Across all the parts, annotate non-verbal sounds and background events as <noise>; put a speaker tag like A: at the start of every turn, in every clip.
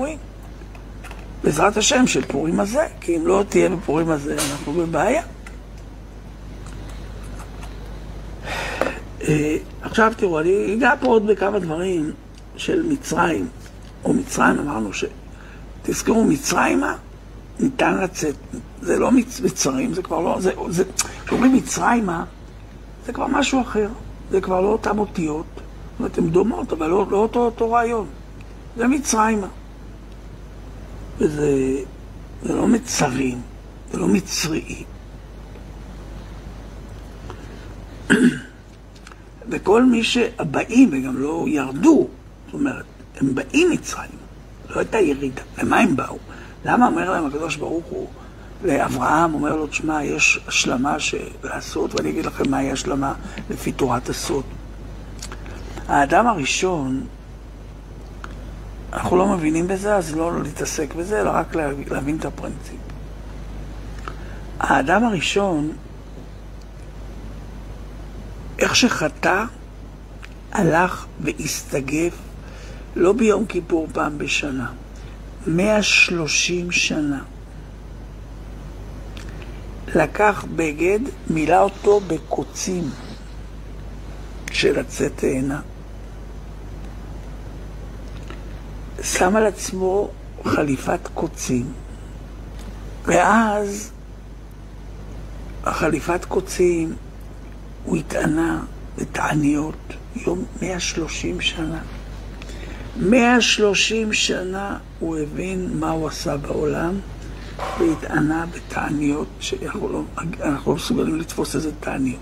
A: פורים. בעזרת השם של פורים הזה, כי אם לא תהיה בפורים הזה, אנחנו בבעיה. אה, עכשיו תראו, אני אגע פה עוד בכמה דברים של מצרים, או מצרים, אמרנו ש... תזכרו, מצרימה ניתן לצאת. זה לא מצ... מצרים, זה כבר לא... זה... כשאומרים מצרימה, זה כבר משהו אחר. זה כבר לא אותן אותיות. זאת אומרת, הן דומות, אבל לא, לא אותו, אותו רעיון. זה מצרימה. וזה זה לא מצרים, זה לא מצרי. <clears throat> וכל מי שבאים וגם לא ירדו, זאת אומרת, הם באים מצרים, לא הייתה ירידה. למה הם באו? למה אומר להם הקדוש ברוך הוא, לאברהם, אומר לו, תשמע, יש השלמה לעשות, ואני אגיד לכם מהי השלמה לפי תורת הסוד. האדם הראשון, אנחנו לא מבינים בזה, אז לא להתעסק בזה, אלא רק להבין את הפרינציפ. האדם הראשון, איך שחטא, הלך והסתגף, לא ביום כיפור פעם בשנה, 130 שנה. לקח בגד, מילא אותו בקוצים של עצי תאנה. שם על עצמו חליפת קוצים, ואז החליפת קוצים, הוא התענה בתעניות יום 130 שנה. 130 שנה הוא הבין מה הוא עשה בעולם והתענה בתעניות שאנחנו לא, לא מסוגלים לתפוס איזה תעניות.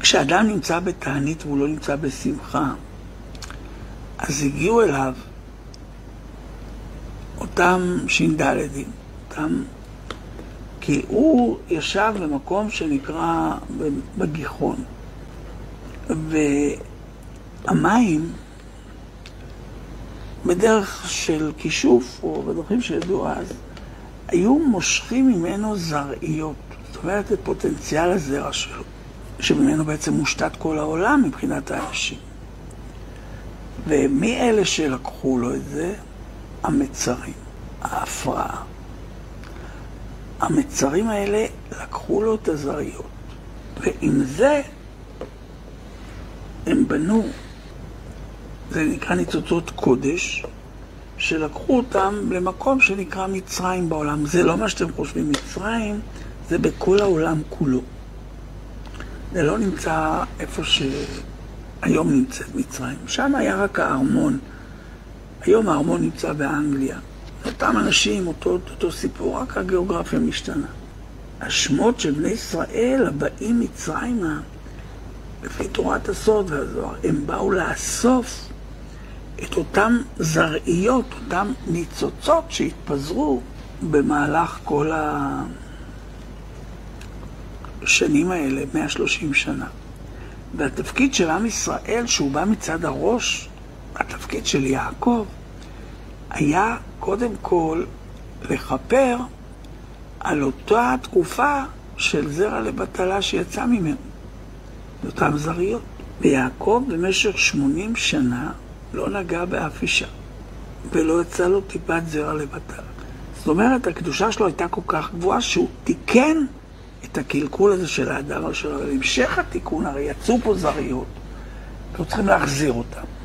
A: כשאדם נמצא בתענית והוא לא נמצא בשמחה, אז הגיעו אליו אותם ש"דים, אותם... כי הוא ישב במקום שנקרא בגיחון, והמים, בדרך של כישוף, או בדרכים שידעו אז, היו מושכים ממנו זרעיות, זאת אומרת, את פוטנציאל הזרע שלו, שממנו בעצם מושתת כל העולם מבחינת האנשים. ומי אלה שלקחו לו את זה? המצרים, ההפרעה. המצרים האלה לקחו לו את הזריות, ועם זה הם בנו, זה נקרא ניצוצות קודש, שלקחו אותם למקום שנקרא מצרים בעולם. זה לא מה שאתם חושבים, מצרים זה בכל העולם כולו. זה לא נמצא איפה ש... היום נמצאת מצרים. שם היה רק הארמון. היום הארמון נמצא באנגליה. אותם אנשים, אותו, אותו סיפור, רק הגיאוגרפיה משתנה. השמות של בני ישראל הבאים מצרימה, לפי תורת הסוד והזוהר, הם באו לאסוף את אותם זרעיות, אותם ניצוצות שהתפזרו במהלך כל השנים האלה, 130 שנה. והתפקיד של עם ישראל, שהוא בא מצד הראש, התפקיד של יעקב, היה קודם כל לכפר על אותה תקופה של זרע לבטלה שיצא ממנו, אותן זריות. ויעקב במשך 80 שנה לא נגע באף אישה, ולא יצא לו טיפת זרע לבטלה. זאת אומרת, הקדושה שלו הייתה כל כך גבוהה שהוא תיקן את הקלקול הזה של האדם הראשון, אבל המשך התיקון, הרי יצאו פה זריות, לא צריכים להחזיר אותם.